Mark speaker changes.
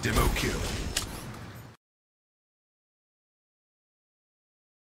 Speaker 1: Demo kill.